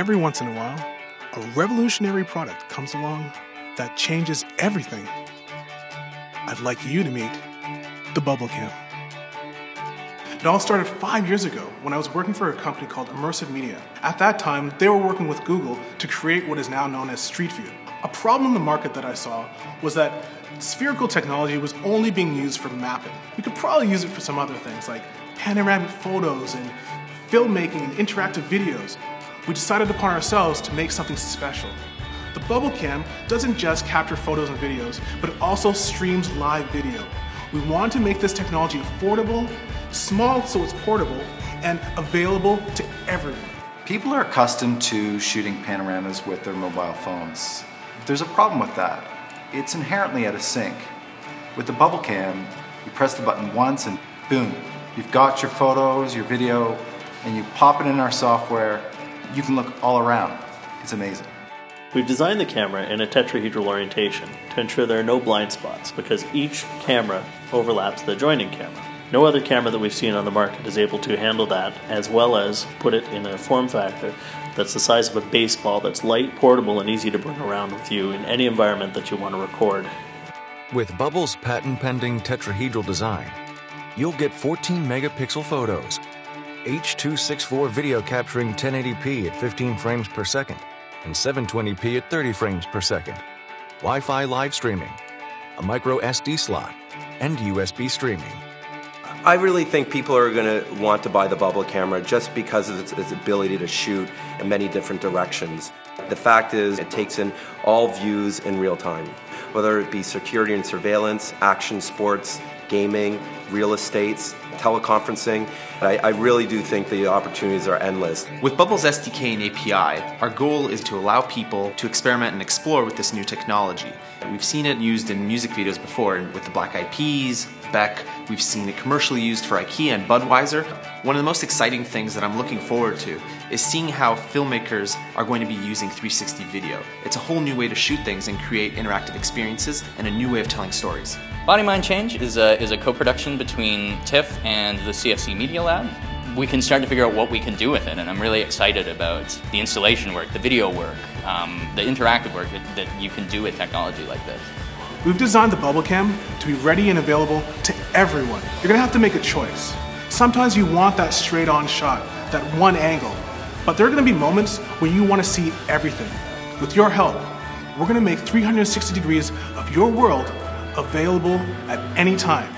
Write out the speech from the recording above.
Every once in a while, a revolutionary product comes along that changes everything. I'd like you to meet the Bublcam. It all started five years ago when I was working for a company called Immersive Media. At that time, they were working with Google to create what is now known as Street View. A problem in the market that I saw was that spherical technology was only being used for mapping. We could probably use it for some other things like panoramic photos and filmmaking and interactive videos. We decided upon ourselves to make something special. The Bublcam doesn't just capture photos and videos, but it also streams live video. We want to make this technology affordable, small so it's portable, and available to everyone. People are accustomed to shooting panoramas with their mobile phones. There's a problem with that. It's inherently out of sync. With the bublcam, you press the button once and boom, you've got your photos, your video, and you pop it in our software, you can look all around. It's amazing. We've designed the camera in a tetrahedral orientation to ensure there are no blind spots because each camera overlaps the adjoining camera. No other camera that we've seen on the market is able to handle that as well as put it in a form factor that's the size of a baseball that's light, portable, and easy to bring around with you in any environment that you want to record. With Bubl's patent pending tetrahedral design, you'll get 14 megapixel photos, H.264 video capturing 1080p at 15 frames per second, and 720p at 30 frames per second, Wi Fi live streaming, a micro SD slot, and USB streaming. I really think people are going to want to buy the bubble camera just because of its, its, ability to shoot in many different directions. The fact is, it takes in all views in real time, whether it be security and surveillance, action sports, gaming, real estates, teleconferencing. I, I, really do think the opportunities are endless. With Bubl's SDK and API, our goal is to allow people to experiment and explore with this new technology. We've seen it used in music videos before with the Black Eyed Peas, Beck. We've seen it commercially used for IKEA and Budweiser. One of the most exciting things that I'm looking forward to is seeing how filmmakers are going to be using 360 video. It's a whole new way to shoot things and create interactive experiences and a new way of telling stories. Body Mind Change is a, is a co-production between TIFF and the CFC Media Lab. We can start to figure out what we can do with it, and I'm really excited about the installation work, the video work, um, the interactive work that, that you can do with technology like this. We've designed the bublcam to be ready and available to everyone. You're gonna have to make a choice. Sometimes you want that straight on shot, that one angle, but there are gonna be moments when you wanna see everything. With your help, we're gonna make 360 degrees of your world available at any time.